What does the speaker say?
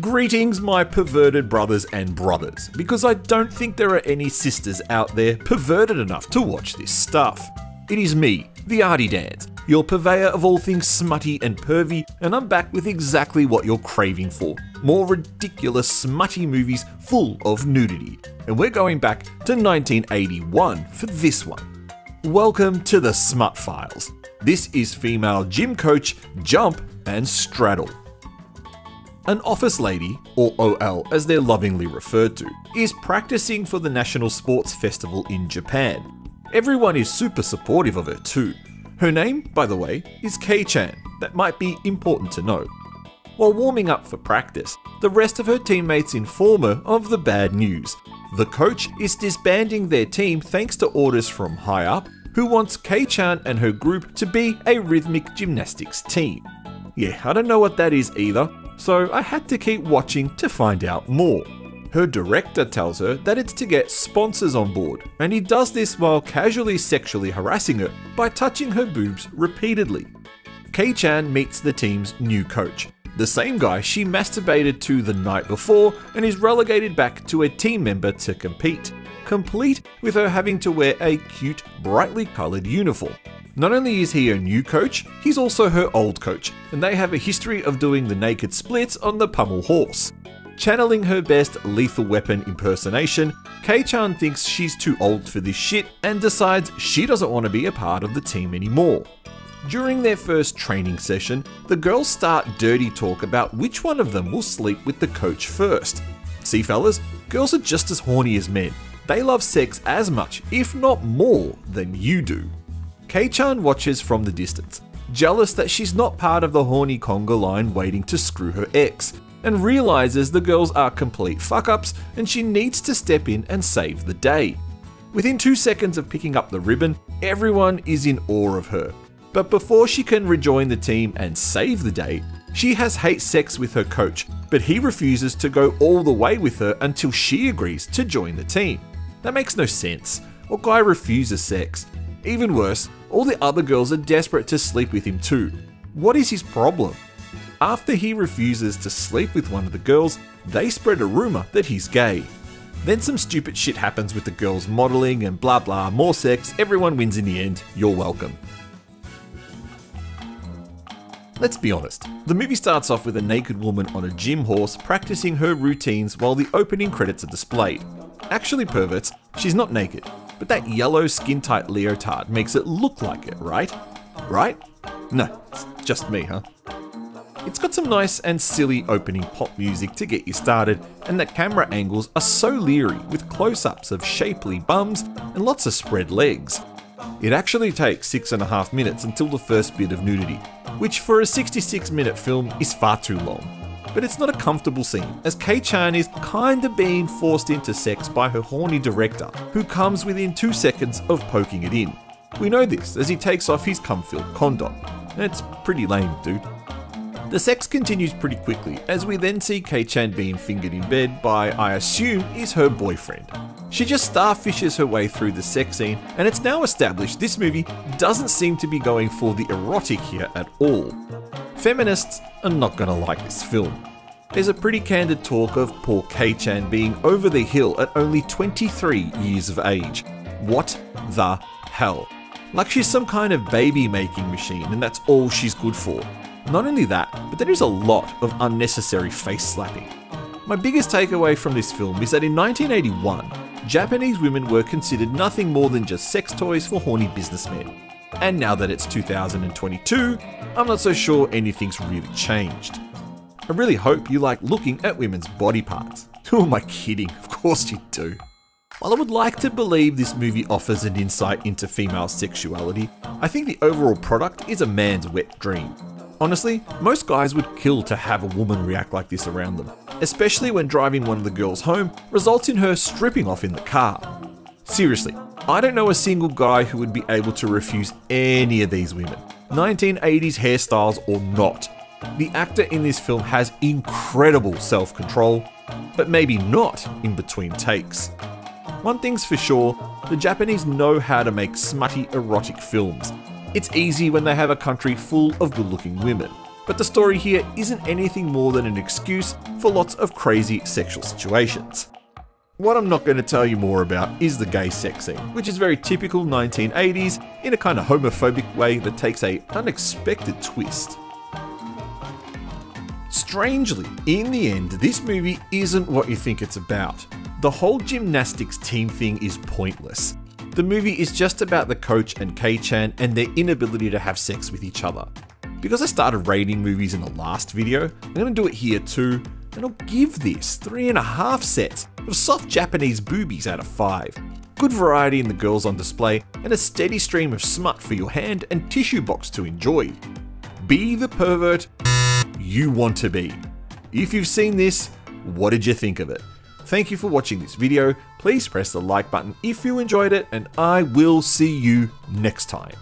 Greetings, my perverted brothers and brothers, because I don't think there are any sisters out there perverted enough to watch this stuff. It is me, the Arty Dans, your purveyor of all things smutty and pervy, and I'm back with exactly what you're craving for more ridiculous, smutty movies full of nudity. And we're going back to 1981 for this one. Welcome to the Smut Files. This is female gym coach Jump and Straddle. An office lady, or OL as they're lovingly referred to, is practicing for the National Sports Festival in Japan. Everyone is super supportive of her too. Her name, by the way, is Kei Chan. That might be important to know. While warming up for practice, the rest of her teammates inform her of the bad news. The coach is disbanding their team thanks to orders from high up, who wants Kei Chan and her group to be a rhythmic gymnastics team. Yeah, I don't know what that is either, so I had to keep watching to find out more. Her director tells her that it's to get sponsors on board, and he does this while casually sexually harassing her by touching her boobs repeatedly. Kei Chan meets the team's new coach, the same guy she masturbated to the night before and is relegated back to a team member to compete, complete with her having to wear a cute, brightly coloured uniform. Not only is he her new coach, he's also her old coach, and they have a history of doing the naked splits on the pommel horse. Channeling her best lethal weapon impersonation, Kei-chan thinks she's too old for this shit and decides she doesn't want to be a part of the team anymore. During their first training session, the girls start dirty talk about which one of them will sleep with the coach first. See fellas, girls are just as horny as men. They love sex as much, if not more, than you do. Kei-chan watches from the distance, jealous that she's not part of the horny conga line waiting to screw her ex, and realizes the girls are complete fuck ups and she needs to step in and save the day. Within two seconds of picking up the ribbon, everyone is in awe of her. But before she can rejoin the team and save the day, she has hate sex with her coach, but he refuses to go all the way with her until she agrees to join the team. That makes no sense. What guy refuses sex? Even worse, all the other girls are desperate to sleep with him too. What is his problem? After he refuses to sleep with one of the girls, they spread a rumour that he's gay. Then some stupid shit happens with the girls modelling and blah blah, more sex, everyone wins in the end, you're welcome. Let's be honest, the movie starts off with a naked woman on a gym horse practicing her routines while the opening credits are displayed. Actually, perverts, she's not naked, but that yellow skin tight leotard makes it look like it, right? Right? No, it's just me, huh? It's got some nice and silly opening pop music to get you started, and the camera angles are so leery with close ups of shapely bums and lots of spread legs. It actually takes six and a half minutes until the first bit of nudity, which for a 66 minute film is far too long. But it's not a comfortable scene, as Kei Chan is kinda being forced into sex by her horny director, who comes within two seconds of poking it in. We know this as he takes off his cum filled condom. That's pretty lame, dude. The sex continues pretty quickly, as we then see Kei-chan being fingered in bed by, I assume, is her boyfriend. She just starfishes her way through the sex scene, and it's now established this movie doesn't seem to be going for the erotic here at all. Feminists are not gonna like this film. There's a pretty candid talk of poor Kei-chan being over the hill at only 23 years of age. What the hell? Like she's some kind of baby making machine and that's all she's good for. Not only that, but there is a lot of unnecessary face slapping. My biggest takeaway from this film is that in 1981, Japanese women were considered nothing more than just sex toys for horny businessmen. And now that it's 2022, I'm not so sure anything's really changed. I really hope you like looking at women's body parts. Who am I kidding? Of course you do. While I would like to believe this movie offers an insight into female sexuality, I think the overall product is a man's wet dream. Honestly, most guys would kill to have a woman react like this around them, especially when driving one of the girls home results in her stripping off in the car. Seriously, I don't know a single guy who would be able to refuse any of these women, 1980s hairstyles or not. The actor in this film has incredible self control, but maybe not in between takes. One thing's for sure the Japanese know how to make smutty erotic films, it's easy when they have a country full of good looking women. but the story here isn't anything more than an excuse for lots of crazy sexual situations. What I'm not going to tell you more about is the gay sex scene, which is very typical 1980s in a kind of homophobic way that takes a unexpected twist. Strangely, in the end, this movie isn't what you think it's about. The whole gymnastics team thing is pointless. The movie is just about the coach and Kei-chan and their inability to have sex with each other. Because I started rating movies in the last video, I'm going to do it here too, and I'll give this 3.5 sets of soft Japanese boobies out of 5. Good variety in the girls on display, and a steady stream of smut for your hand and tissue box to enjoy. Be the pervert you want to be. If you've seen this, what did you think of it? Thank you for watching this video, please press the like button if you enjoyed it, and I will see you next time.